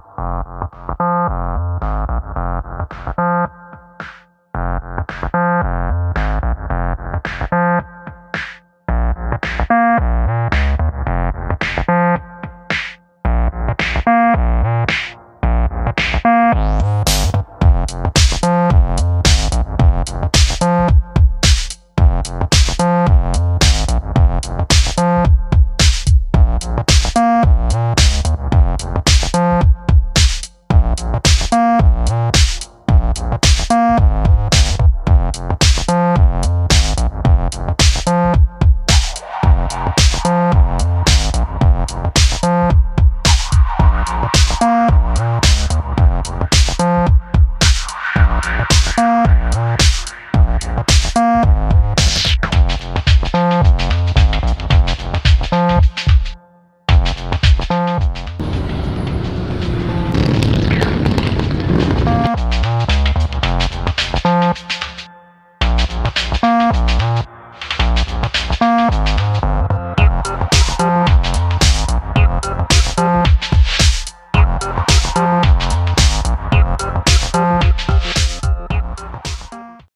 Thank you. you.